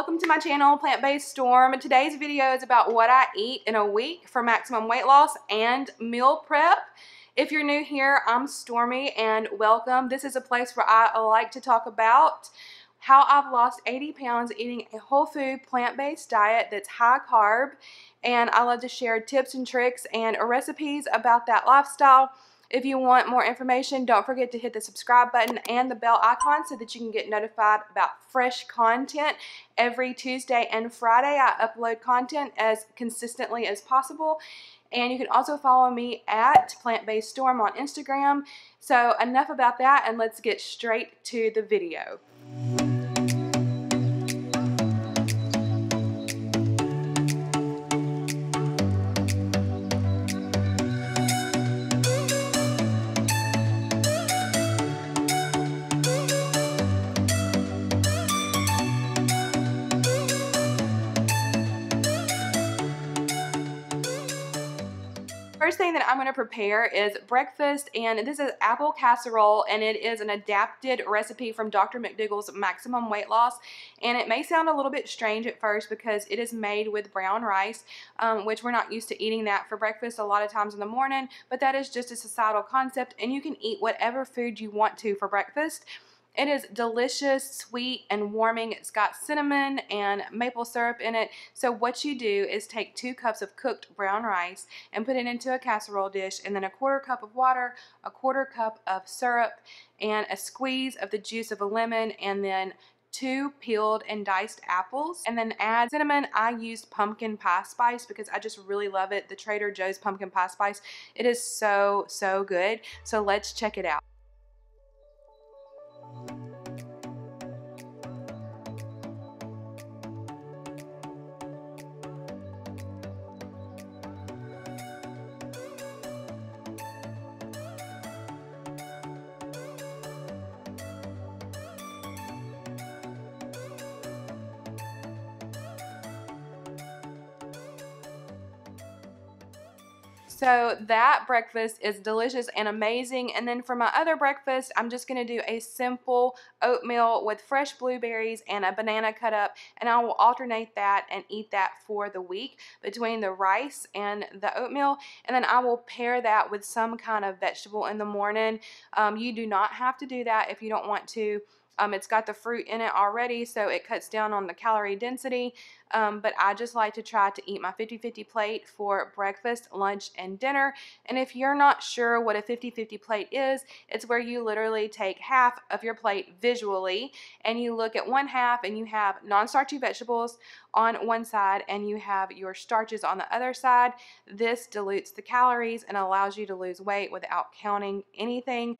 welcome to my channel, Plant-Based Storm. Today's video is about what I eat in a week for maximum weight loss and meal prep. If you're new here, I'm Stormi and welcome. This is a place where I like to talk about how I've lost 80 pounds eating a whole food plant-based diet that's high carb and I love to share tips and tricks and recipes about that lifestyle if you want more information, don't forget to hit the subscribe button and the bell icon so that you can get notified about fresh content. Every Tuesday and Friday, I upload content as consistently as possible. And you can also follow me at Plant Based Storm on Instagram. So enough about that and let's get straight to the video. First thing that I'm going to prepare is breakfast and this is apple casserole and it is an adapted recipe from Dr. McDougall's Maximum Weight Loss and it may sound a little bit strange at first because it is made with brown rice um, which we're not used to eating that for breakfast a lot of times in the morning but that is just a societal concept and you can eat whatever food you want to for breakfast. It is delicious, sweet, and warming. It's got cinnamon and maple syrup in it. So what you do is take two cups of cooked brown rice and put it into a casserole dish and then a quarter cup of water, a quarter cup of syrup, and a squeeze of the juice of a lemon and then two peeled and diced apples and then add cinnamon. I used pumpkin pie spice because I just really love it. The Trader Joe's pumpkin pie spice. It is so, so good. So let's check it out. So that breakfast is delicious and amazing. And then for my other breakfast, I'm just going to do a simple oatmeal with fresh blueberries and a banana cut up. And I will alternate that and eat that for the week between the rice and the oatmeal. And then I will pair that with some kind of vegetable in the morning. Um, you do not have to do that if you don't want to. Um, it's got the fruit in it already, so it cuts down on the calorie density. Um, but I just like to try to eat my 50-50 plate for breakfast, lunch, and dinner. And if you're not sure what a 50-50 plate is, it's where you literally take half of your plate visually and you look at one half and you have non-starchy vegetables on one side and you have your starches on the other side. This dilutes the calories and allows you to lose weight without counting anything.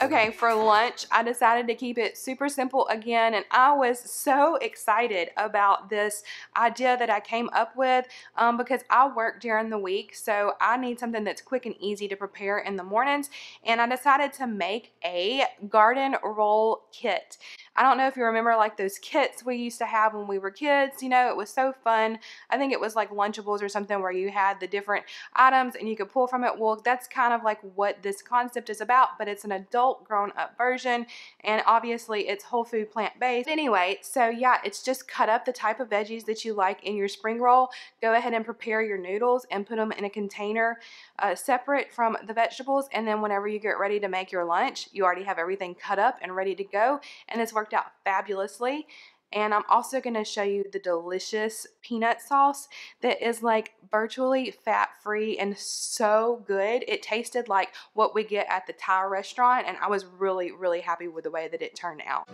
Okay, for lunch, I decided to keep it super simple again, and I was so excited about this idea that I came up with um, because I work during the week, so I need something that's quick and easy to prepare in the mornings, and I decided to make a garden roll kit. I don't know if you remember like those kits we used to have when we were kids. You know, it was so fun. I think it was like Lunchables or something where you had the different items and you could pull from it. Well, that's kind of like what this concept is about, but it's an adult grown up version. And obviously it's whole food plant based. Anyway, so yeah, it's just cut up the type of veggies that you like in your spring roll. Go ahead and prepare your noodles and put them in a container uh, separate from the vegetables. And then whenever you get ready to make your lunch, you already have everything cut up and ready to go. And this worked worked out fabulously. And I'm also going to show you the delicious peanut sauce that is like virtually fat free and so good. It tasted like what we get at the Thai restaurant and I was really, really happy with the way that it turned out.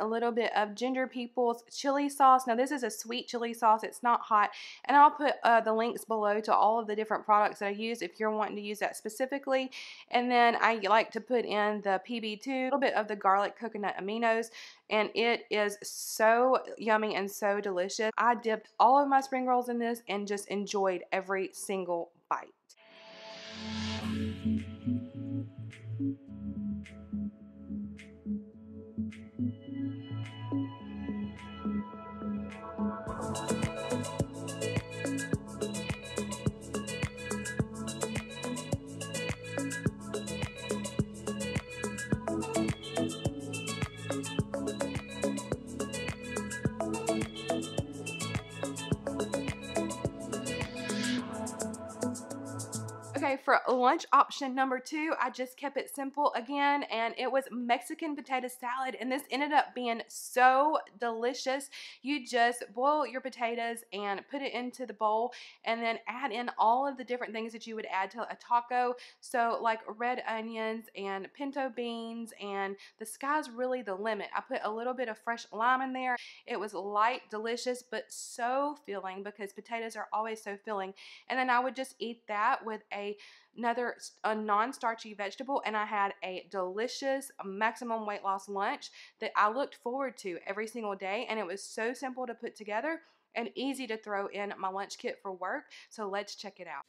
A little bit of Ginger People's chili sauce. Now this is a sweet chili sauce. It's not hot. And I'll put uh, the links below to all of the different products that I use if you're wanting to use that specifically. And then I like to put in the PB2, a little bit of the garlic coconut aminos. And it is so yummy and so delicious. I dipped all of my spring rolls in this and just enjoyed every single bite. Okay, for lunch option number two, I just kept it simple again, and it was Mexican potato salad, and this ended up being so delicious. You just boil your potatoes and put it into the bowl, and then add in all of the different things that you would add to a taco. So, like red onions and pinto beans, and the sky's really the limit. I put a little bit of fresh lime in there. It was light, delicious, but so filling because potatoes are always so filling. And then I would just eat that with a another a non-starchy vegetable and I had a delicious maximum weight loss lunch that I looked forward to every single day and it was so simple to put together and easy to throw in my lunch kit for work. So let's check it out.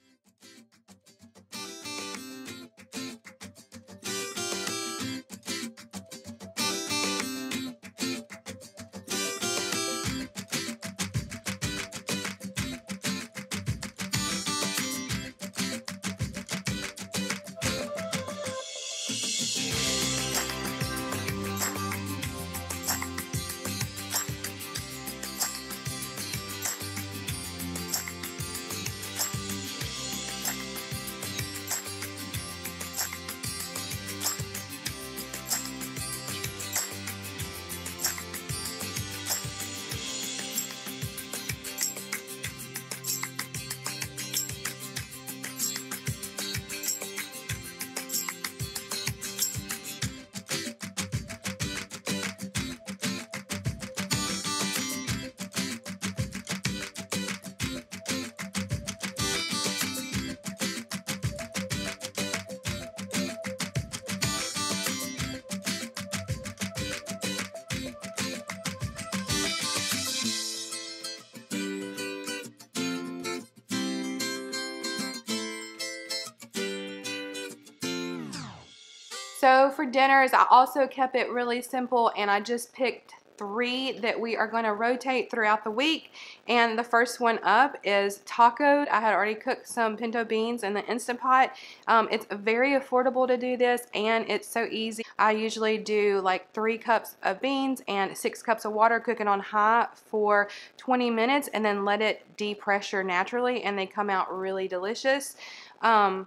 So for dinners, I also kept it really simple and I just picked three that we are going to rotate throughout the week. And the first one up is taco. I had already cooked some pinto beans in the Instant Pot. Um, it's very affordable to do this and it's so easy. I usually do like three cups of beans and six cups of water cooking on high for 20 minutes and then let it depressure naturally and they come out really delicious. Um,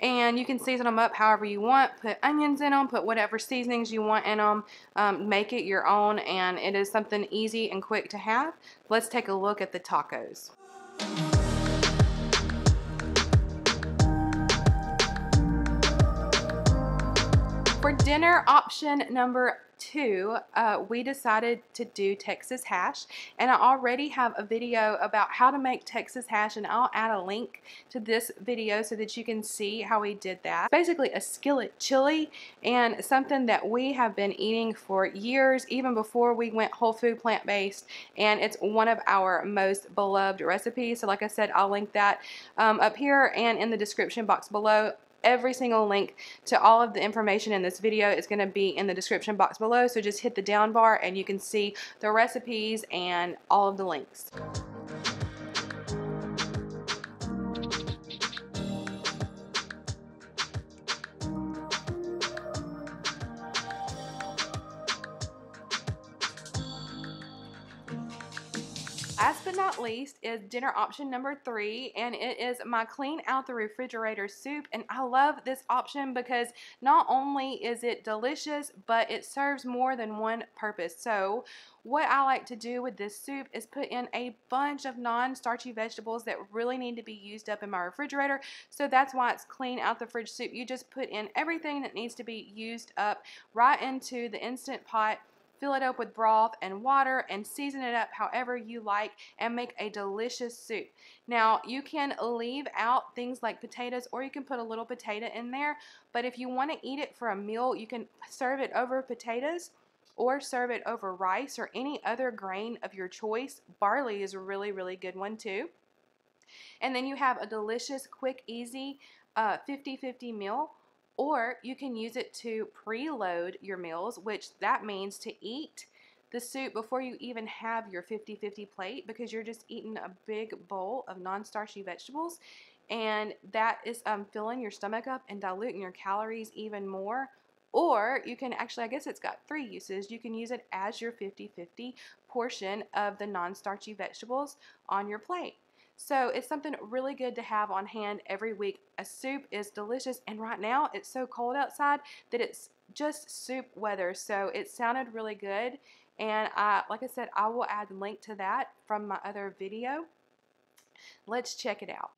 and you can season them up however you want. Put onions in them, put whatever seasonings you want in them. Um, make it your own, and it is something easy and quick to have. Let's take a look at the tacos. For dinner option number two, uh, we decided to do Texas hash. And I already have a video about how to make Texas hash, and I'll add a link to this video so that you can see how we did that. Basically, a skillet chili and something that we have been eating for years, even before we went whole food plant based. And it's one of our most beloved recipes. So, like I said, I'll link that um, up here and in the description box below every single link to all of the information in this video is going to be in the description box below. So just hit the down bar and you can see the recipes and all of the links. Least is dinner option number three, and it is my clean out the refrigerator soup. And I love this option because not only is it delicious, but it serves more than one purpose. So what I like to do with this soup is put in a bunch of non-starchy vegetables that really need to be used up in my refrigerator. So that's why it's clean out the fridge soup. You just put in everything that needs to be used up right into the Instant Pot fill it up with broth and water and season it up however you like and make a delicious soup. Now you can leave out things like potatoes or you can put a little potato in there but if you want to eat it for a meal you can serve it over potatoes or serve it over rice or any other grain of your choice. Barley is a really, really good one too. And then you have a delicious, quick, easy 50-50 uh, meal or you can use it to preload your meals, which that means to eat the soup before you even have your 50-50 plate because you're just eating a big bowl of non-starchy vegetables and that is um, filling your stomach up and diluting your calories even more or you can actually, I guess it's got three uses. You can use it as your 50-50 portion of the non-starchy vegetables on your plate. So it's something really good to have on hand every week. A soup is delicious and right now it's so cold outside that it's just soup weather. So it sounded really good and I, like I said, I will add a link to that from my other video. Let's check it out.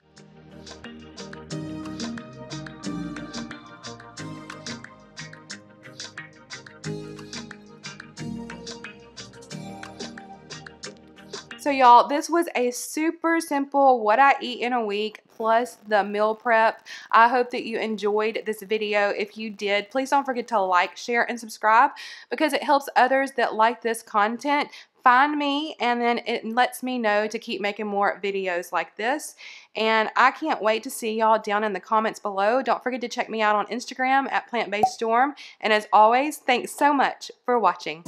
So y'all, this was a super simple what I eat in a week plus the meal prep. I hope that you enjoyed this video. If you did, please don't forget to like, share, and subscribe because it helps others that like this content find me and then it lets me know to keep making more videos like this and I can't wait to see y'all down in the comments below don't forget to check me out on Instagram at plant-based storm and as always thanks so much for watching